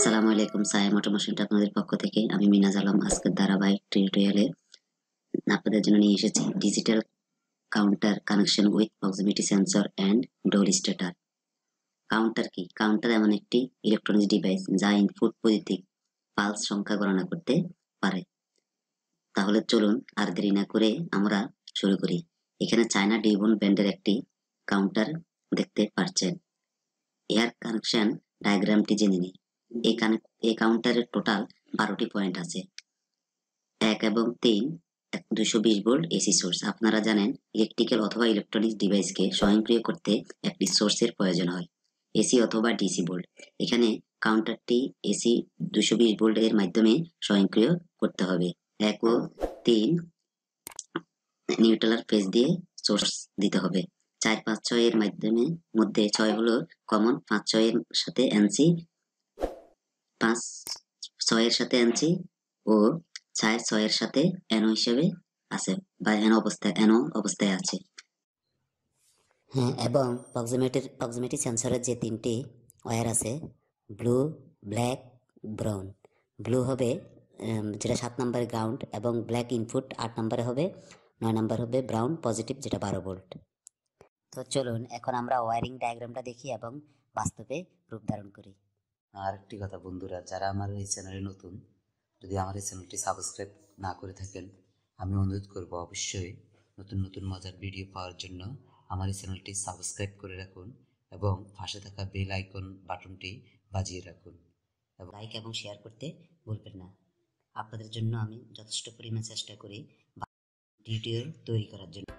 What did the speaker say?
আসসালামু আলাইকুম সাহেব অটোমেশন আপনাদের পক্ষ থেকে। আমি মিনাজ আলম, আজকের ধারাবাহিক টিউটোরিয়ালে আপনাদের জন্য নিয়ে এসেছি digital counter connection with proximity sensor and door stature counter কি? কাউন্টার এমন একটি ইলেকট্রনিক্স ডিভাইস যা ইনপুট পদ্ধতিক পালস সংখ্যা গণনা করতে পারে। তাহলে চলুন আর দেরি না করে আমরা শুরু করি। এখানে চায়না ডিবন ব্যান্ডের একটি কাউন্টার দেখতে পাচ্ছেন এয়ার কানেকশন ডায়াগ্রামটি জেনে নিই। এই কাউন্টারের টোটাল বারোটি পয়েন্ট আছে। এক এবং তিন দুশো বিশ ভোল্ট এসি সোর্স আপনারা জানেন ইলেকট্রিক্যাল অথবা ইলেকট্রনিক্স ডিভাইসকে স্বয়ংক্রিয় করতে একটি সোর্সের প্রয়োজন হয় এসি অথবা ডিসি বোল্ট এখানে কাউন্টারটি এসি দুশো বিশ ভোল্ট এর মাধ্যমে স্বয়ংক্রিয় করতে হবে। এক ও তিন, নিউট্রালার ফেজ দিয়ে সোর্স দিতে হবে। চার, পাঁচ ছয়ের মাধ্যমে, মধ্যে ছয় হলো কমন পাঁচ ছয়ের সাথে এনসি পাঁচ ছয়ের সাথে আনছি ও ছয় ছয়ের সাথে এনো হিসেবে আছে বা এন অবস্থায়, এনো অবস্থায় আছে। হ্যাঁ এবং প্রক্সিমিটির প্রক্সিমিটি সেন্সরের যে তিনটি ওয়্যার আছে ব্লু ব্ল্যাক ব্রাউন ব্লু হবে যেটা সাত নম্বরে গ্রাউন্ড এবং ব্ল্যাক ইনপুট আট নম্বরে হবে, নয় নম্বর হবে ব্রাউন পজিটিভ যেটা বারো ভোল্ট তো চলুন, এখন আমরা ওয়ারিং ডায়াগ্রামটা দেখি এবং বাস্তবে রূপ ধারণ করি। আরেকটি কথা, বন্ধুরা, যারা আমার এই চ্যানেলে নতুন, যদি আমার এই চ্যানেলটি সাবস্ক্রাইব না করে থাকেন, আমি অনুরোধ করব অবশ্যই নতুন নতুন মজার ভিডিও পাওয়ার জন্য আমার এই চ্যানেলটি সাবস্ক্রাইব করে রাখুন এবং পাশে থাকা বেল আইকন বাটনটি বাজিয়ে রাখুন। এবং লাইক এবং শেয়ার করতে ভুলবেন না। আপনাদের জন্য আমি যথেষ্ট পরিমাণ চেষ্টা করি ভিডিও তৈরি করার জন্য।